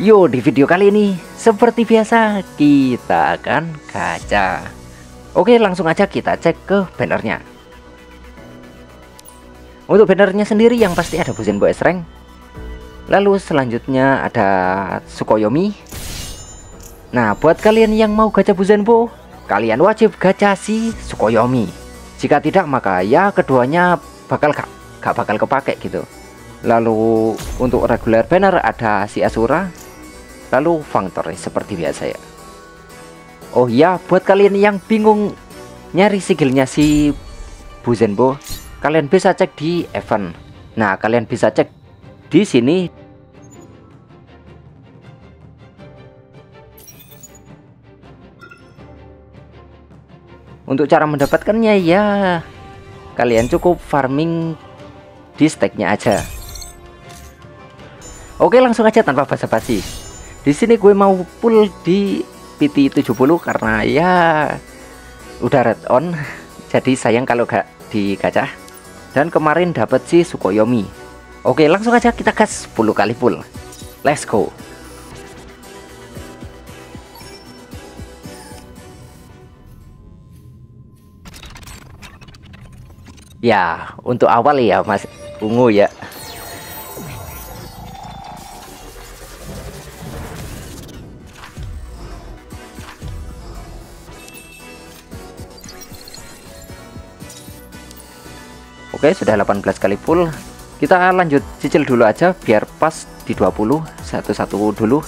Yo, di video kali ini seperti biasa kita akan gacha. Oke, langsung aja kita cek ke bannernya. Untuk bannernya sendiri yang pasti ada Buzenbo S rank. Lalu selanjutnya ada Sukoyomi. Nah, buat kalian yang mau gacha Buzenbo, kalian wajib gacha si Sukoyomi. Jika tidak, maka ya keduanya bakal gak, gak bakal kepake gitu. Lalu untuk regular banner ada si Asura lalu Functor seperti biasa ya. Oh ya buat kalian yang bingung nyari sigilnya si Buzenbo kalian bisa cek di event nah kalian bisa cek di sini. Untuk cara mendapatkannya ya kalian cukup farming di stacknya aja. Oke langsung aja tanpa basa-basi di sini gue mau full di PT 70 karena ya udah red on. Jadi sayang kalau gak digacah dan kemarin dapat si Sukoyomi. Oke langsung aja kita gas 10 kali full. Let's go. Ya untuk awal ya mas ungu ya Oke sudah 18 kali full. Kita lanjut cicil dulu aja biar pas di 20 satu-satu dulu.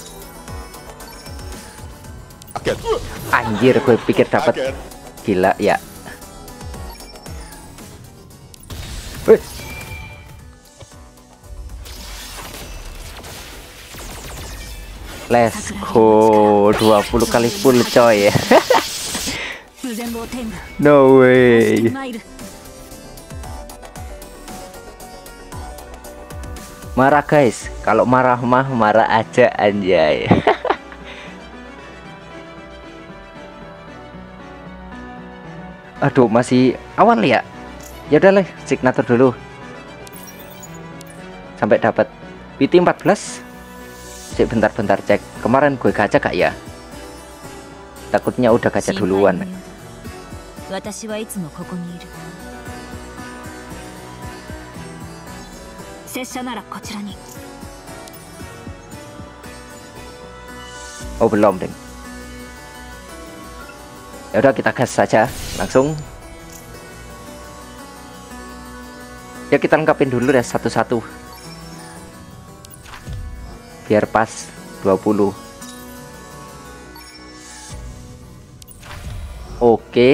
Anjir gue pikir dapat gila ya. Wih. Let's go. 20 kali full coy. No way marah guys. Kalau marah mah marah aja anjay. Aduh masih awal ya ya udah lah signature dulu. Sampai dapat PT 14 cek bentar-bentar cek. Kemarin gue gacha kak ya? Takutnya udah gacha duluan Oh belum deng. Ya udah kita gas saja. Langsung. Ya kita lengkapin dulu ya satu-satu. Biar pas 20 oke.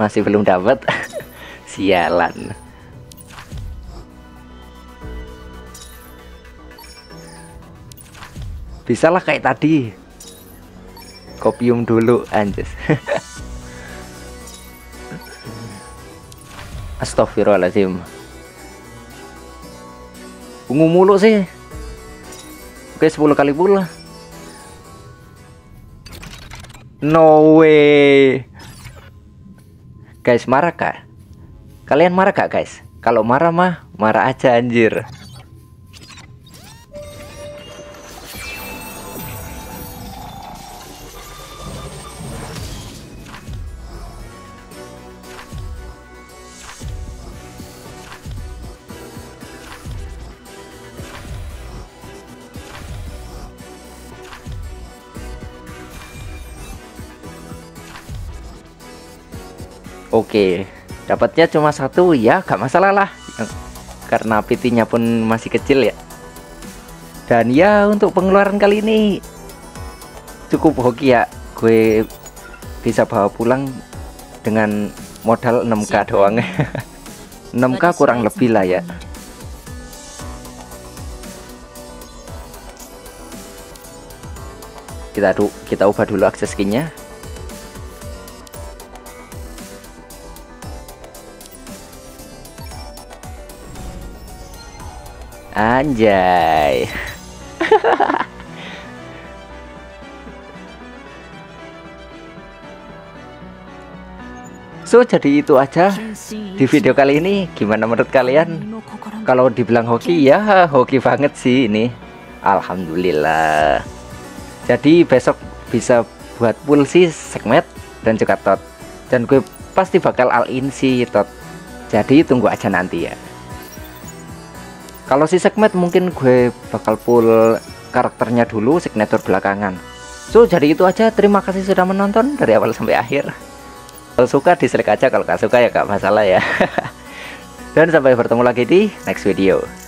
Masih belum dapat. Sialan bisa lah kayak tadi. Kopium dulu anjir Astagfirullahaladzim. Ungu mulu sih. Oke 10 kali pula. No way. Guys marah kak? Kalian marah kak guys? Kalau marah mah marah aja anjir Oke, dapatnya cuma satu ya, gak masalah lah, karena PT-nya pun masih kecil ya. Dan ya untuk pengeluaran kali ini cukup hoki ya, gue bisa bawa pulang dengan modal 6k doang. 6k kurang lebih lah ya. Kita kita ubah dulu akses skinnya. Anjay. so jadi itu aja di video kali ini. Gimana menurut kalian? Kalau dibilang hoki ya hoki banget sih ini. Alhamdulillah. Jadi besok bisa buat full sih segmen dan juga tot. Dan gue pasti bakal all in sih tot. Jadi tunggu aja nanti ya kalau si segmen mungkin gue bakal full karakternya dulu signature belakangan. So jadi itu aja. Terima kasih sudah menonton dari awal sampai akhir. Kalau suka dislike aja. Kalau gak suka ya gak masalah ya. Dan sampai bertemu lagi di next video